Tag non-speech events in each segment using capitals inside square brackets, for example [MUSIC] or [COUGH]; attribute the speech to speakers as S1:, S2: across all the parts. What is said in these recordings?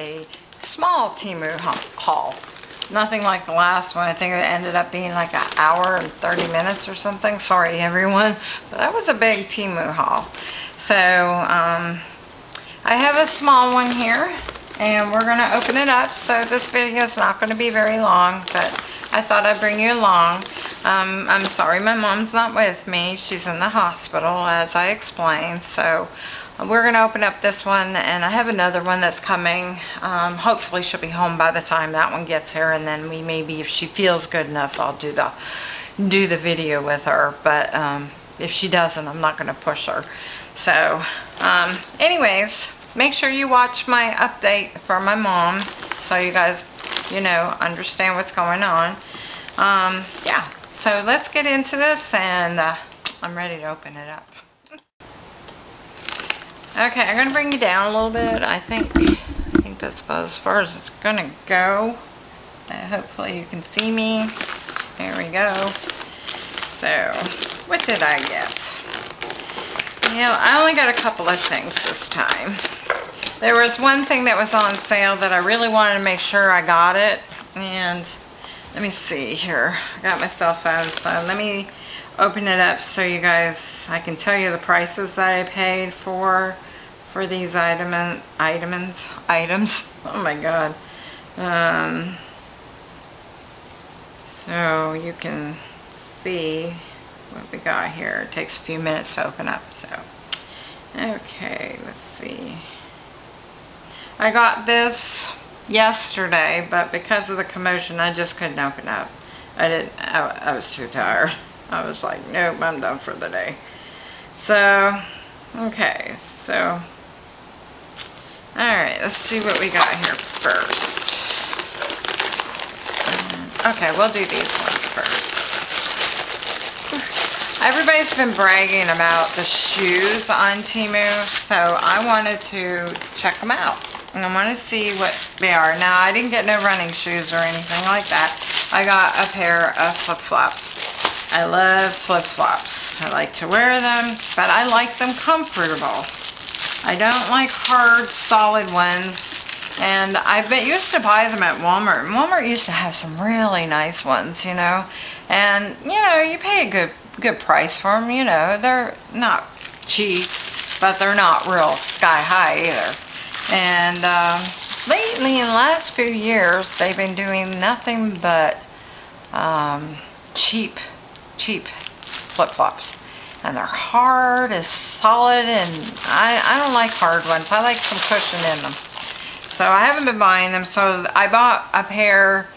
S1: a small Temu haul. Nothing like the last one. I think it ended up being like an hour and 30 minutes or something. Sorry everyone, but that was a big Temu haul. So um, I have a small one here and we're gonna open it up. So this video is not gonna be very long, but I thought I'd bring you along. Um, I'm sorry my mom's not with me. She's in the hospital as I explained. So we're going to open up this one and I have another one that's coming. Um, hopefully she'll be home by the time that one gets here and then we maybe if she feels good enough I'll do the do the video with her but um, if she doesn't I'm not going to push her. So um, anyways make sure you watch my update for my mom so you guys you know understand what's going on. Um, yeah so let's get into this and uh, I'm ready to open it up. Okay, I'm gonna bring you down a little bit. I think I think that's about as far as it's gonna go. Uh, hopefully you can see me. There we go. So, what did I get? You know, I only got a couple of things this time. There was one thing that was on sale that I really wanted to make sure I got it. And let me see here. I got my cell phone, so let me open it up so you guys, I can tell you the prices that I paid for for these item items items. Oh my god. Um, so you can see what we got here. It takes a few minutes to open up. So okay, let's see. I got this yesterday, but because of the commotion, I just couldn't open up. I didn't. I, I was too tired. I was like, nope, I'm done for the day. So, okay, so, alright, let's see what we got here first. Okay, we'll do these ones first. Everybody's been bragging about the shoes on Temu, so I wanted to check them out. And I want to see what they are. Now, I didn't get no running shoes or anything like that. I got a pair of flip-flops. I love flip-flops. I like to wear them, but I like them comfortable. I don't like hard, solid ones. And I bet used to buy them at Walmart. Walmart used to have some really nice ones, you know. And, you know, you pay a good good price for them, you know. They're not cheap, but they're not real sky high either. And um, lately, in the last few years, they've been doing nothing but um, cheap cheap flip-flops. And they're hard as solid and I, I don't like hard ones. I like some cushion in them. So I haven't been buying them. So I bought a pair,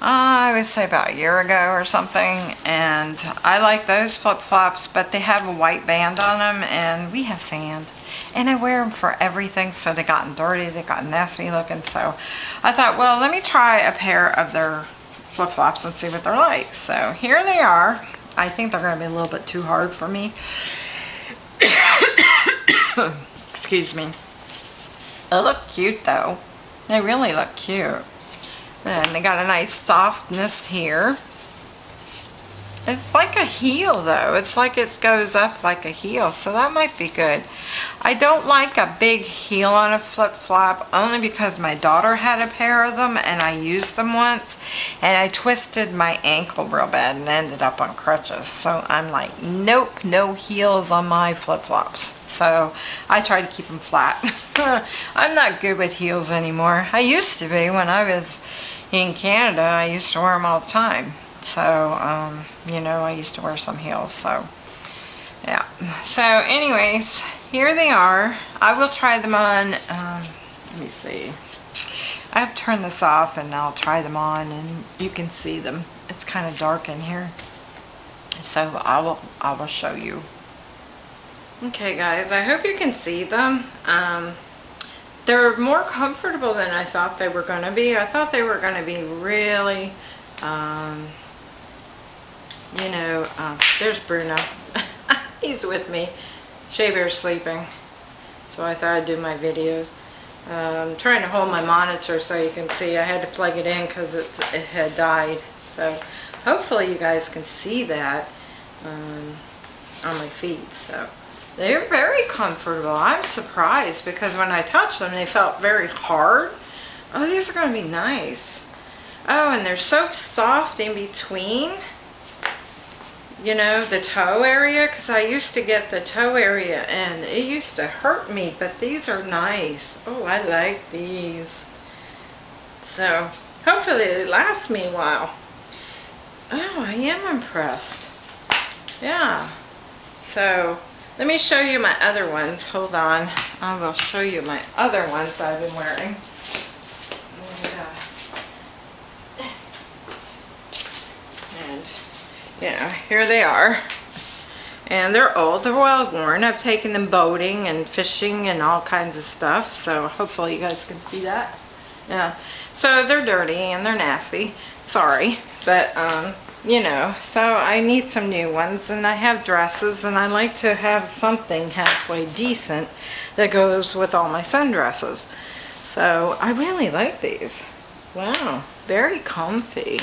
S1: uh, I would say about a year ago or something. And I like those flip-flops, but they have a white band on them and we have sand. And I wear them for everything, so they gotten dirty, they got nasty looking. So I thought, well, let me try a pair of their flip-flops and see what they're like. So here they are. I think they're going to be a little bit too hard for me. [COUGHS] Excuse me. They look cute though. They really look cute. And they got a nice softness here. It's like a heel though. It's like it goes up like a heel. So that might be good. I don't like a big heel on a flip-flop only because my daughter had a pair of them and I used them once and I twisted my ankle real bad and ended up on crutches. So I'm like, nope, no heels on my flip-flops. So I try to keep them flat. [LAUGHS] I'm not good with heels anymore. I used to be when I was in Canada. I used to wear them all the time. So, um, you know, I used to wear some heels. So, yeah. So, anyways, here they are. I will try them on, um, let me see. I have turned this off and I'll try them on and you can see them. It's kind of dark in here. So I will, I will show you. Okay guys, I hope you can see them. Um, they're more comfortable than I thought they were going to be. I thought they were going to be really, um, you know, uh, there's Bruno. [LAUGHS] He's with me. Shea Bear's sleeping. So I thought I'd do my videos. Um, trying to hold my monitor so you can see. I had to plug it in because it had died. So hopefully you guys can see that um, on my feet. So They're very comfortable. I'm surprised because when I touched them, they felt very hard. Oh, these are going to be nice. Oh, and they're so soft in between, you know, the toe area, because I used to get the toe area and it used to hurt me, but these are nice. Oh, I like these. So, hopefully they last me a while. Oh, I am impressed. Yeah. So, let me show you my other ones. Hold on. I will show you my other ones I've been wearing. And, you know, here they are. And they're old, they're well worn. I've taken them boating and fishing and all kinds of stuff. So hopefully you guys can see that. Yeah. So they're dirty and they're nasty. Sorry. But, um, you know, so I need some new ones and I have dresses and I like to have something halfway decent that goes with all my sundresses. So I really like these. Wow, very comfy.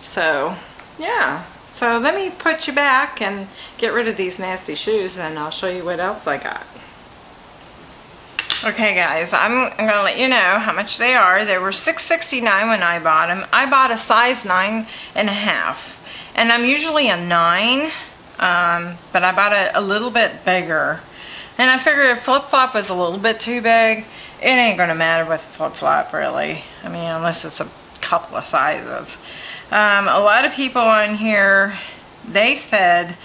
S1: So, yeah. So let me put you back and get rid of these nasty shoes and I'll show you what else I got. Okay guys, I'm gonna let you know how much they are. They were $6.69 when I bought them. I bought a size nine and a half. And I'm usually a nine, um, but I bought it a little bit bigger. And I figured if flip-flop was a little bit too big, it ain't gonna matter with flip-flop really. I mean, unless it's a couple of sizes. Um, a lot of people on here, they said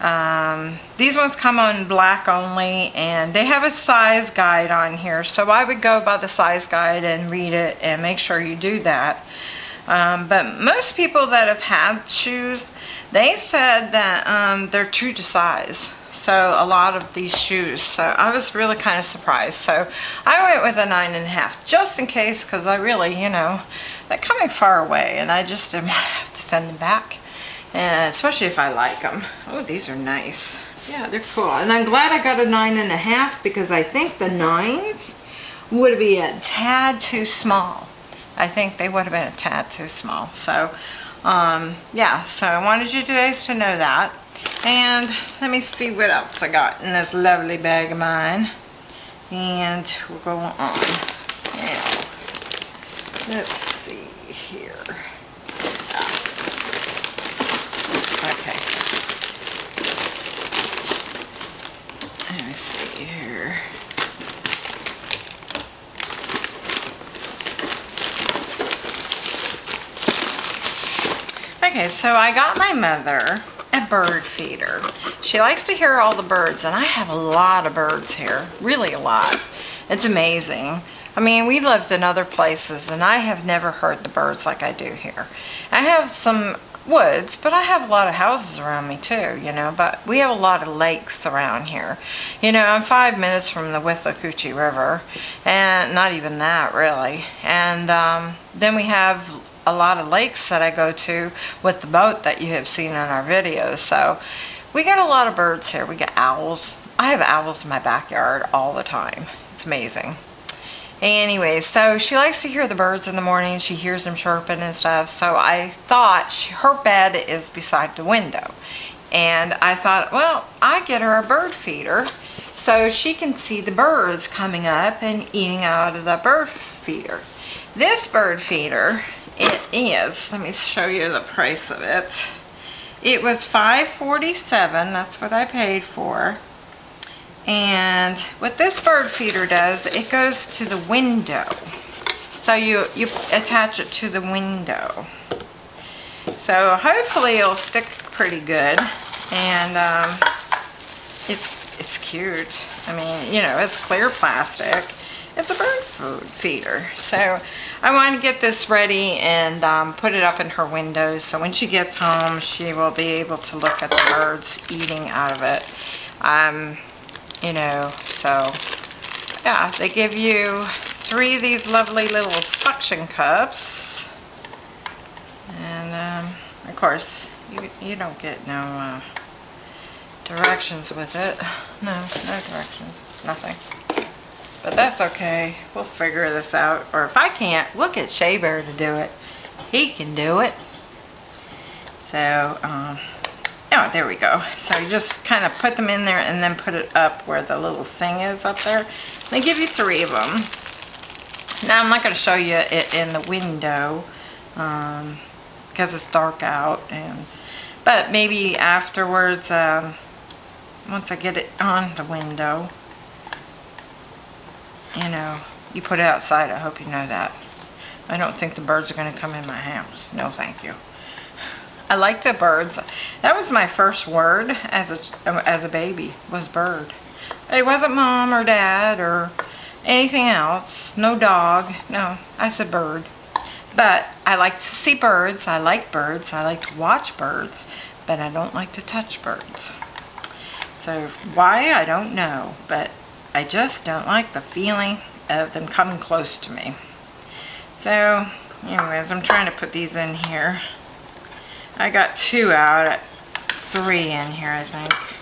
S1: um, these ones come on black only and they have a size guide on here. So I would go by the size guide and read it and make sure you do that. Um, but most people that have had shoes, they said that um, they're true to size. So a lot of these shoes. So I was really kind of surprised. So I went with a nine and a half just in case because I really, you know, they're coming far away and I just didn't [LAUGHS] have to send them back and especially if I like them. Oh, these are nice. Yeah, they're cool. And I'm glad I got a nine and a half because I think the nines would be a tad too small. I think they would have been a tad too small. So, um, yeah, so I wanted you guys to know that. And let me see what else I got in this lovely bag of mine. And we'll go on. Now, let's here. Oh. Okay. Let me see here. Okay, so I got my mother a bird feeder. She likes to hear all the birds, and I have a lot of birds here, really a lot. It's amazing. I mean, we lived in other places, and I have never heard the birds like I do here. I have some woods, but I have a lot of houses around me too, you know, but we have a lot of lakes around here. You know, I'm five minutes from the Withlacoochee River, and not even that really. And um, then we have a lot of lakes that I go to with the boat that you have seen in our videos. So we get a lot of birds here. We get owls. I have owls in my backyard all the time. It's amazing. Anyway, so she likes to hear the birds in the morning. She hears them chirping and stuff. So I thought she, her bed is beside the window. And I thought, well, I get her a bird feeder so she can see the birds coming up and eating out of the bird feeder. This bird feeder, it is, let me show you the price of it. It was $5.47, that's what I paid for. And what this bird feeder does, it goes to the window. So you, you attach it to the window. So hopefully it'll stick pretty good. And um, it's, it's cute. I mean, you know, it's clear plastic. It's a bird food feeder. So I want to get this ready and um, put it up in her windows. So when she gets home, she will be able to look at the birds eating out of it. Um, you know, so yeah, they give you three of these lovely little suction cups. And um, of course, you, you don't get no uh, directions with it. No, no directions, nothing. But that's okay, we'll figure this out. Or if I can't, we'll get Shea Bear to do it. He can do it. So, um, Oh, there we go. So you just kind of put them in there and then put it up where the little thing is up there. They give you three of them. Now I'm not going to show you it in the window um, because it's dark out. and But maybe afterwards, um, once I get it on the window, you know, you put it outside. I hope you know that. I don't think the birds are going to come in my house. No, thank you. I like the birds. That was my first word as a, as a baby, was bird. It wasn't mom or dad or anything else. No dog. No, I said bird. But I like to see birds. I like birds. I like to watch birds. But I don't like to touch birds. So why, I don't know. But I just don't like the feeling of them coming close to me. So anyways, I'm trying to put these in here. I got two out, three in here I think.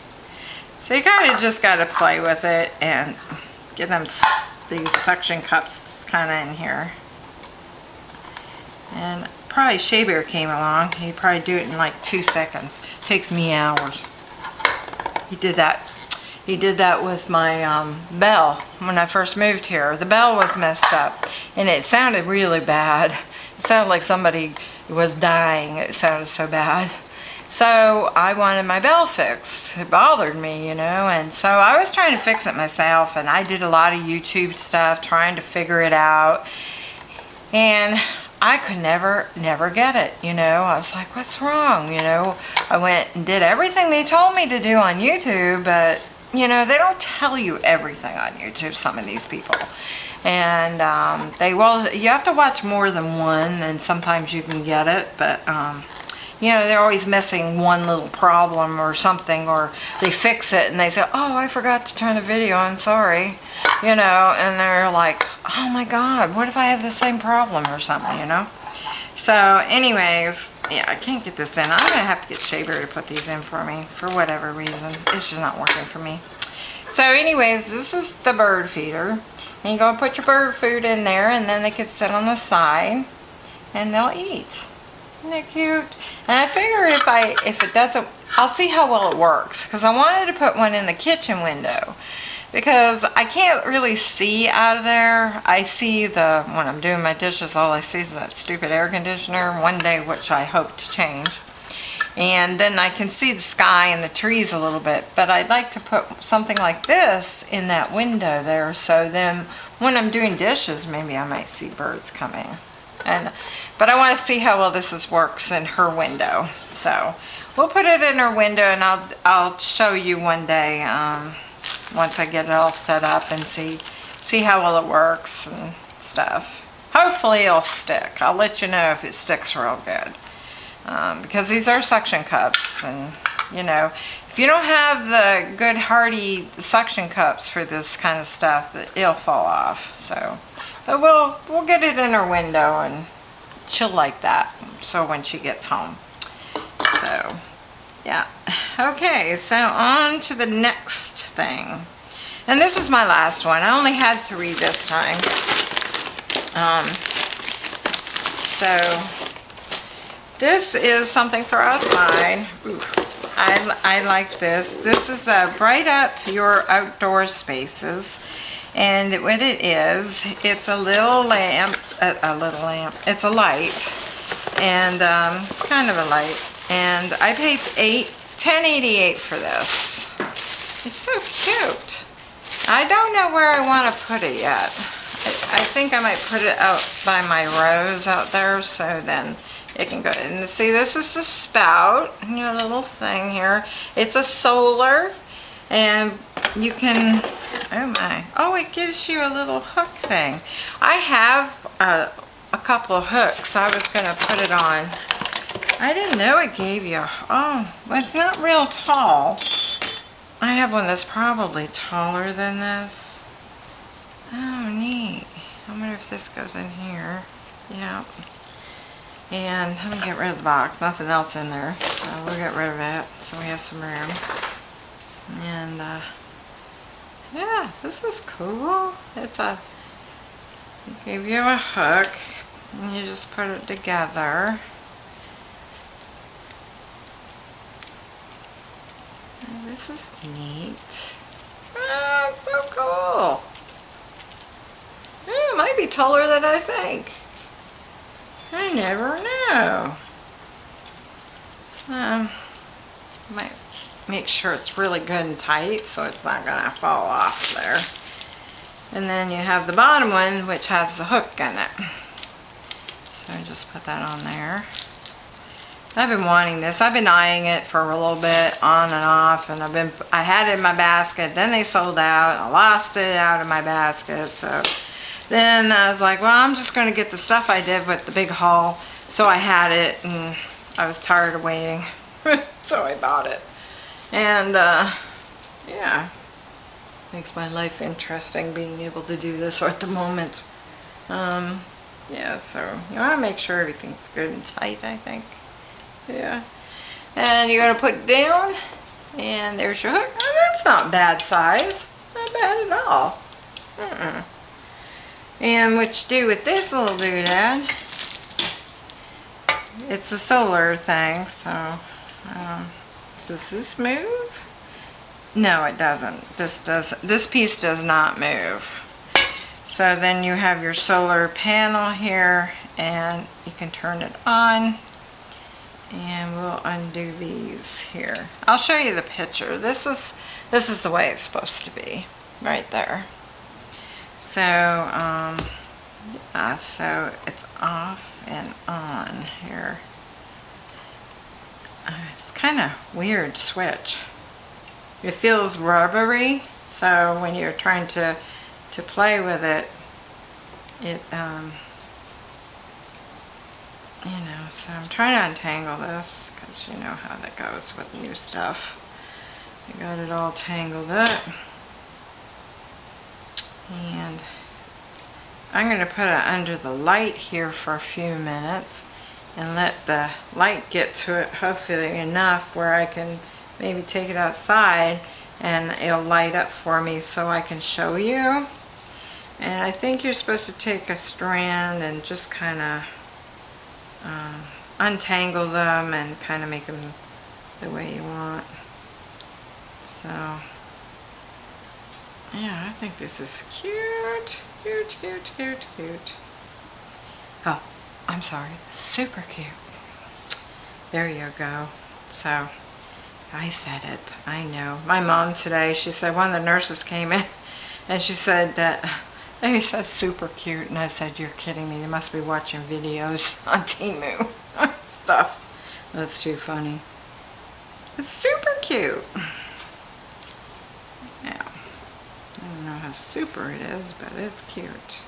S1: So you kind of just got to play with it and get them these suction cups kind of in here. And probably Shea Bear came along. He'd probably do it in like two seconds. Takes me hours. He did that. He did that with my um, bell when I first moved here. The bell was messed up and it sounded really bad. It sounded like somebody was dying. It sounded so bad. So I wanted my bell fixed. It bothered me, you know, and so I was trying to fix it myself and I did a lot of YouTube stuff trying to figure it out. And I could never, never get it, you know. I was like, what's wrong, you know. I went and did everything they told me to do on YouTube, but, you know, they don't tell you everything on YouTube, some of these people. And um, they will you have to watch more than one and sometimes you can get it but um, you know they're always missing one little problem or something or they fix it and they say oh I forgot to turn the video on sorry you know and they're like oh my god what if I have the same problem or something you know? So anyways yeah I can't get this in. I'm gonna have to get Shea Bear to put these in for me for whatever reason. It's just not working for me. So anyways this is the bird feeder. And you go put your bird food in there and then they can sit on the side and they'll eat. Isn't that cute? And I figured if I if it doesn't, I'll see how well it works because I wanted to put one in the kitchen window because I can't really see out of there. I see the, when I'm doing my dishes, all I see is that stupid air conditioner one day, which I hope to change. And then I can see the sky and the trees a little bit but I'd like to put something like this in that window there so then when I'm doing dishes maybe I might see birds coming. And but I want to see how well this is, works in her window. So we'll put it in her window and I'll I'll show you one day um, once I get it all set up and see see how well it works and stuff. Hopefully it'll stick. I'll let you know if it sticks real good. Um, because these are suction cups and you know if you don't have the good hardy suction cups for this kind of stuff it'll fall off. So but we'll we'll get it in her window and she'll like that. So when she gets home. So yeah. Okay so on to the next thing and this is my last one I only had three this time um, so this is something for outside. Ooh, I, I like this. This is a Bright Up Your Outdoor Spaces. And what it is, it's a little lamp, a, a little lamp, it's a light, and um, kind of a light. And I paid eight, 1088 for this. It's so cute. I don't know where I want to put it yet. I, I think I might put it out by my rose out there, so then it can go and see this is the spout your little thing here it's a solar and you can oh my oh it gives you a little hook thing I have a, a couple of hooks I was gonna put it on I didn't know it gave you oh it's not real tall I have one that's probably taller than this oh neat I wonder if this goes in here yeah and I'm gonna get rid of the box. Nothing else in there. So we'll get rid of it. So we have some room. And uh, yeah, this is cool. It's a give you a hook and you just put it together. This is neat. Ah, it's so cool. Yeah, it might be taller than I think. I never know. So, I might make sure it's really good and tight so it's not gonna fall off there. And then you have the bottom one which has the hook in it. So I just put that on there. I've been wanting this. I've been eyeing it for a little bit on and off and I've been I had it in my basket. Then they sold out. I lost it out of my basket so. Then I was like well I'm just going to get the stuff I did with the big haul. So I had it and I was tired of waiting. [LAUGHS] So I bought it. And uh, yeah. Makes my life interesting being able to do this at the moment. Um, yeah so you want to make sure everything's good and tight I think yeah. And you're going to put down. And there's your hook. Oh, that's not bad size. Not bad at all. Mm -mm. And what you do with this little doodad, it's a solar thing, so um, does this move? No, it doesn't. This does. This piece does not move. So then you have your solar panel here, and you can turn it on and we'll undo these here. I'll show you the picture. This is this is the way it's supposed to be, right there. So, um, yeah, so it's off and on here. Uh, it's kind of weird switch. It feels rubbery, so when you're trying to to play with it, it um, you know, so I'm trying to untangle this because you know how that goes with new stuff. I got it all tangled up. And I'm going to put it under the light here for a few minutes and let the light get to it hopefully enough where I can maybe take it outside and it'll light up for me so I can show you. And I think you're supposed to take a strand and just kind of uh, untangle them and kind of make them the way you want. So, yeah, I think this is cute. Cute, cute, cute, cute. Oh, I'm sorry. Super cute. There you go. So, I said it. I know. My mom today, she said one of the nurses came in [LAUGHS] and she said that he said super cute, and I said, you're kidding me. You must be watching videos [LAUGHS] on Temu [LAUGHS] stuff. That's too funny. It's super cute. Yeah. I don't know how super it is, but it's cute.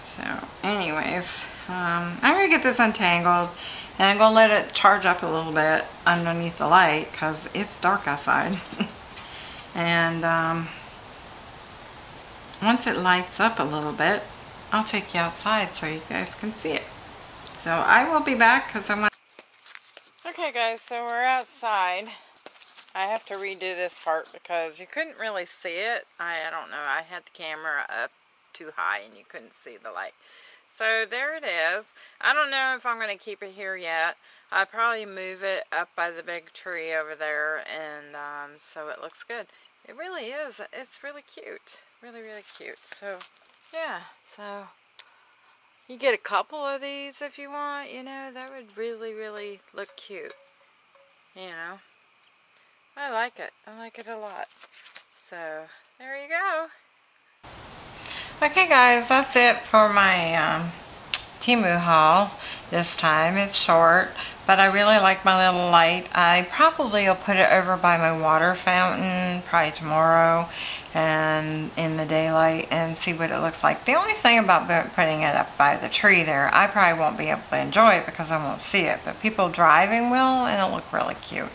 S1: So, anyways, um, I'm going to get this untangled, and I'm going to let it charge up a little bit underneath the light, because it's dark outside. [LAUGHS] and, um, once it lights up a little bit, I'll take you outside so you guys can see it. So I will be back because I want... Okay guys, so we're outside. I have to redo this part because you couldn't really see it. I, I don't know, I had the camera up too high and you couldn't see the light. So there it is. I don't know if I'm going to keep it here yet. I'll probably move it up by the big tree over there and um, so it looks good. It really is. It's really cute. Really, really cute. So, yeah. So, you get a couple of these if you want, you know. That would really, really look cute. You know. I like it. I like it a lot. So, there you go. Okay, guys. That's it for my um, Temu haul this time. It's short. But I really like my little light. I probably will put it over by my water fountain probably tomorrow and in the daylight and see what it looks like. The only thing about putting it up by the tree there, I probably won't be able to enjoy it because I won't see it, but people driving will and it'll look really cute.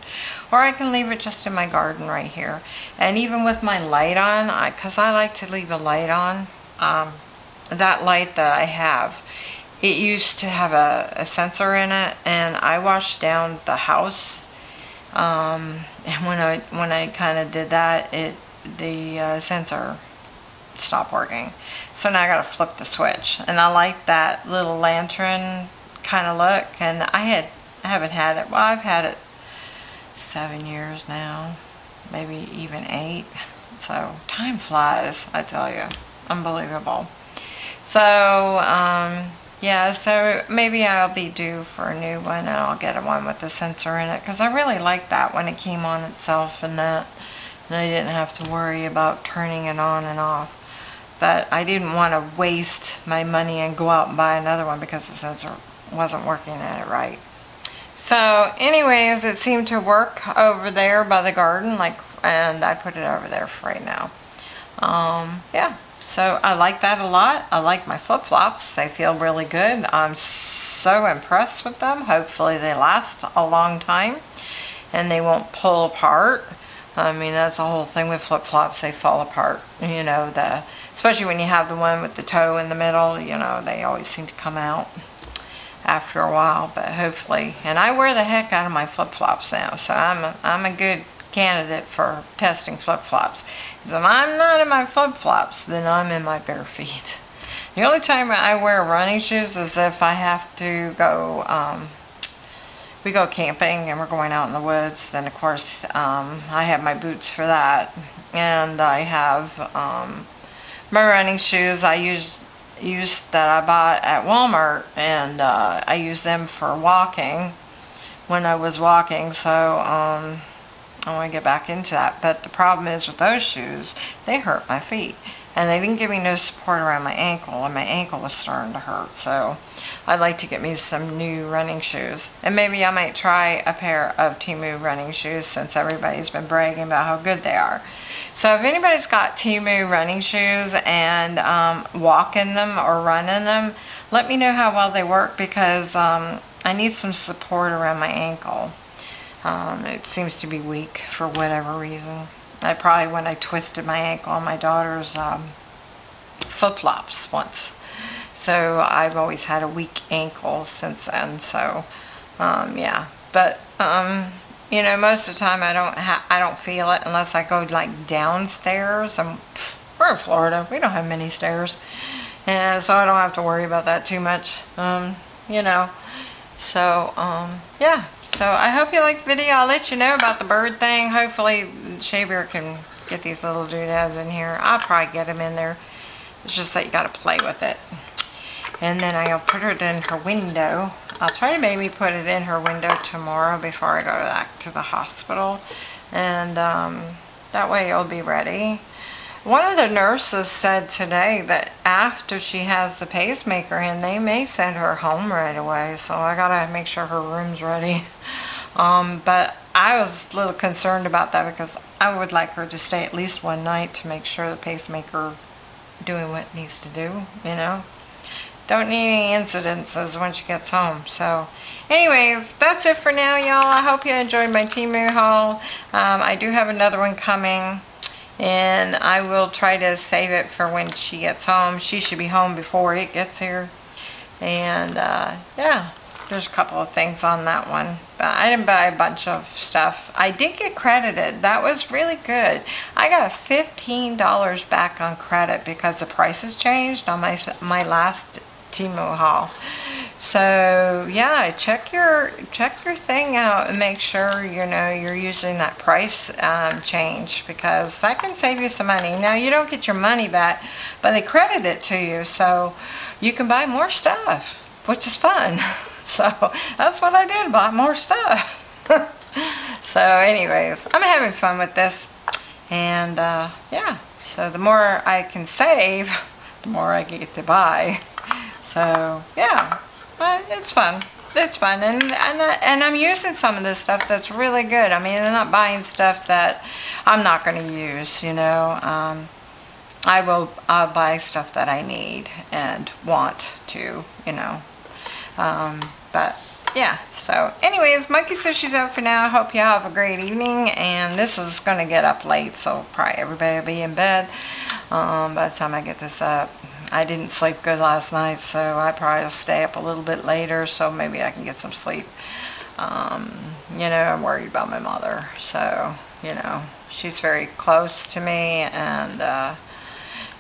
S1: Or I can leave it just in my garden right here. And even with my light on, because I, I, like to leave a light on, um, that light that I have, it used to have a, a sensor in it and I washed down the house um, [LAUGHS] and when I when I kind of did that it the uh, sensor stopped working so now I gotta flip the switch and I like that little lantern kind of look and I had I haven't had it well I've had it seven years now maybe even eight. So time flies, I tell you. Unbelievable. So, um, yeah, so maybe I'll be due for a new one and I'll get a one with the sensor in it because I really like that when it came on itself and that. And I didn't have to worry about turning it on and off. But I didn't want to waste my money and go out and buy another one because the sensor wasn't working at it right. So anyways, it seemed to work over there by the garden, like, and I put it over there for right now. Um, yeah, so I like that a lot. I like my flip-flops. They feel really good. I'm so impressed with them. Hopefully they last a long time and they won't pull apart. I mean, that's the whole thing with flip-flops. They fall apart. You know, the especially when you have the one with the toe in the middle, you know, they always seem to come out after a while, but hopefully, and I wear the heck out of my flip-flops now, so I'm a, I'm a good candidate for testing flip-flops. If I'm not in my flip-flops, then I'm in my bare feet. The only time I wear running shoes is if I have to go, um, we go camping and we're going out in the woods, then of course um, I have my boots for that. And I have um, my running shoes. I use use that I bought at Walmart and uh, I use them for walking when I was walking so um, I want to get back into that but the problem is with those shoes they hurt my feet. And they didn't give me no support around my ankle and my ankle was starting to hurt so I'd like to get me some new running shoes. And maybe I might try a pair of Temu running shoes since everybody's been bragging about how good they are. So if anybody's got Temu running shoes and um, walk in them or run in them let me know how well they work because um, I need some support around my ankle um, it seems to be weak for whatever reason I probably when I twisted my ankle on my daughter's um, flip-flops once. So I've always had a weak ankle since then. So um, yeah, but um, you know, most of the time I don't I don't feel it unless I go like downstairs. I'm, we're in Florida. We don't have many stairs, and so I don't have to worry about that too much. Um, you know, so um, yeah. So I hope you like the video. I'll let you know about the bird thing. Hopefully Shea Bear can get these little doodads in here. I'll probably get them in there. It's just that you got to play with it. And then I'll put it in her window. I'll try to maybe put it in her window tomorrow before I go back to the hospital. And um, that way it'll be ready. One of the nurses said today that after she has the pacemaker in, they may send her home right away. So I gotta make sure her room's ready. Um, but I was a little concerned about that because I would like her to stay at least one night to make sure the pacemaker doing what it needs to do, you know. Don't need any incidences when she gets home. So anyways, that's it for now, y'all. I hope you enjoyed my Temu haul. Um, I do have another one coming and I will try to save it for when she gets home. She should be home before it gets here. And uh, yeah, there's a couple of things on that one. But I didn't buy a bunch of stuff. I did get credited. That was really good. I got $15 back on credit because the prices changed on my, my last Temu haul. So yeah, check your check your thing out and make sure you know you're using that price um, change because that can save you some money. Now you don't get your money back, but they credit it to you, so you can buy more stuff, which is fun. [LAUGHS] So that's what I did, buy more stuff. [LAUGHS] so anyways, I'm having fun with this. And uh, yeah, so the more I can save, [LAUGHS] the more I get to buy. So yeah, but it's fun. It's fun, and and, and I'm using some of this stuff that's really good. I mean, I'm not buying stuff that I'm not going to use. You know, um, I will I'll buy stuff that I need and want to. You know, um, but yeah, so anyways, Monkey says she's out for now. Hope you have a great evening. And this is going to get up late, so probably everybody will be in bed um, by the time I get this up. I didn't sleep good last night, so I probably stay up a little bit later, so maybe I can get some sleep. Um, you know, I'm worried about my mother, so, you know, she's very close to me, and, uh,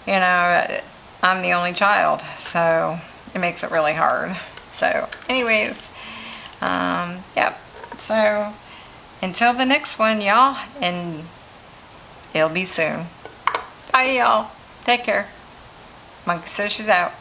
S1: you know, I'm the only child, so it makes it really hard. So, anyways, um, yep. So, until the next one, y'all, and It'll be soon. Bye, y'all. Take care. Monkey says she's out.